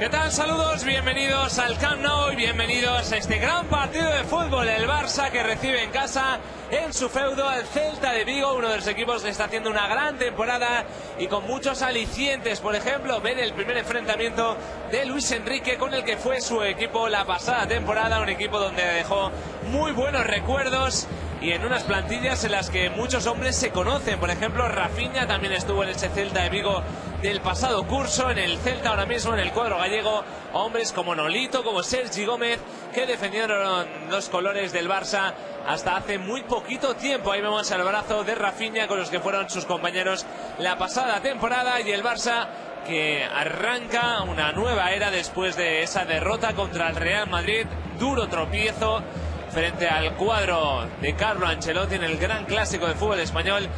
¿Qué tal? Saludos, bienvenidos al Camp Nou y bienvenidos a este gran partido de fútbol. El Barça que recibe en casa en su feudo al Celta de Vigo, uno de los equipos que está haciendo una gran temporada y con muchos alicientes. Por ejemplo, ver el primer enfrentamiento de Luis Enrique con el que fue su equipo la pasada temporada, un equipo donde dejó muy buenos recuerdos y en unas plantillas en las que muchos hombres se conocen. Por ejemplo, Rafinha también estuvo en ese Celta de Vigo del pasado curso, en el Celta ahora mismo, en el cuadro gallego, hombres como Nolito, como Sergi Gómez, que defendieron los colores del Barça hasta hace muy poquito tiempo. Ahí vemos el brazo de Rafinha con los que fueron sus compañeros la pasada temporada. Y el Barça que arranca una nueva era después de esa derrota contra el Real Madrid, duro tropiezo frente al cuadro de Carlo Ancelotti en el gran clásico de fútbol español